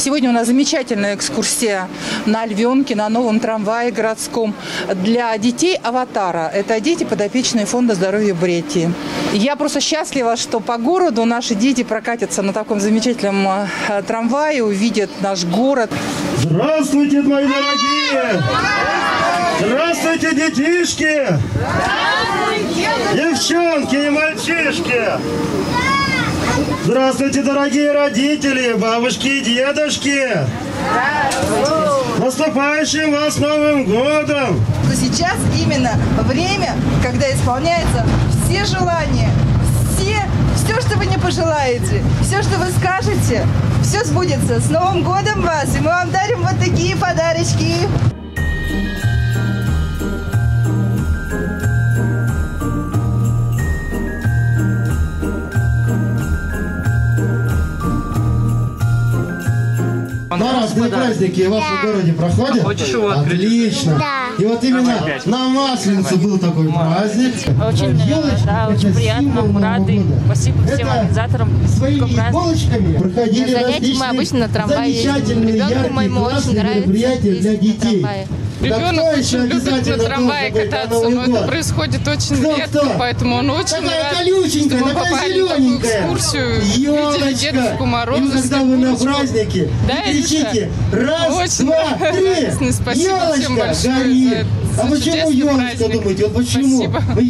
Сегодня у нас замечательная экскурсия на Львенке, на новом трамвае городском для детей «Аватара». Это дети, подопечные Фонда здоровья Бретии. Я просто счастлива, что по городу наши дети прокатятся на таком замечательном э, трамвае, увидят наш город. Здравствуйте, мои дорогие! Здравствуйте, детишки! Девчонки и мальчишки! Здравствуйте, дорогие родители, бабушки и дедушки! Наступающим вас Новым годом! что сейчас именно время, когда исполняются все желания, все, все, что вы не пожелаете, все, что вы скажете, все сбудется. С Новым годом вас! И мы вам дарим вот такие подарочки. На разные праздники в вашем городе проходят? Хочешь его открыть? Отлично. Да. И вот именно опять. на Масленицу был такой праздник. Очень, э, Ёлочка да, это очень приятно, рады. Спасибо всем Это организаторам Своими иголочками проходили занятия мы различные обычно на трамвае замечательные, яркие, моему очень мероприятия для детей. Да Ребенок еще очень любит обязательно на трамвае кататься, но это год? происходит очень Кто, редко, кто? поэтому он очень Такая рад, колюченькая, что мы попали на такую экскурсию, видели Ёлочка. Дедушку Мороза, И когда вы на празднике, Да, кричите, раз, Очень два, три, елочка за- А почему елочка праздник. думаете? Вот почему? Спасибо.